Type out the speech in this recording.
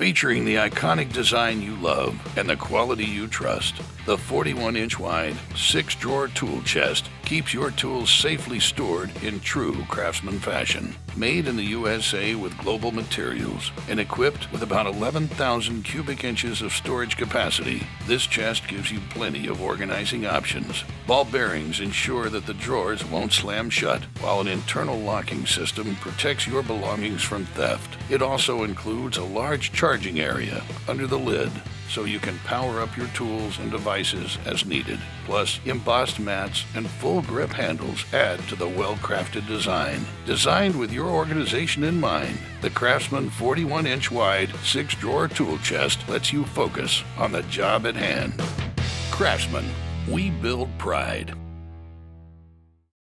Featuring the iconic design you love and the quality you trust, the 41 inch wide, six drawer tool chest keeps your tools safely stored in true craftsman fashion. Made in the USA with global materials and equipped with about 11,000 cubic inches of storage capacity, this chest gives you plenty of organizing options. Ball bearings ensure that the drawers won't slam shut, while an internal locking system protects your belongings from theft. It also includes a large charging area under the lid so you can power up your tools and devices as needed. Plus, embossed mats and full grip handles add to the well crafted design. Designed with your organization in mind, the Craftsman 41 inch wide, six drawer tool chest lets you focus on the job at hand. Craftsman, we build pride.